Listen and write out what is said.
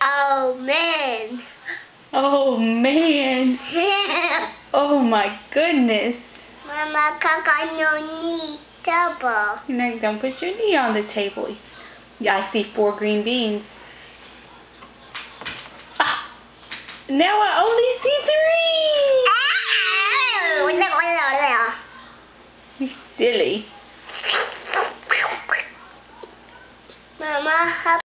Oh man. Oh man. oh my goodness. Mama, cock on your knee table. You know, don't put your knee on the table. Yeah, I see four green beans. Ah, now I only see three. you silly. Mama,